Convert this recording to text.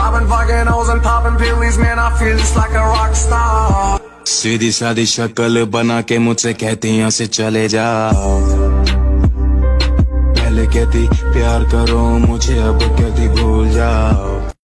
Popping fucking hoes and popping pillies, man, I feel just like a rock star. सीधी सादी शक्ल बना के मुझसे कहती यहाँ से चले जाओ पहले कहती प्यार करो मुझे अब कहती भूल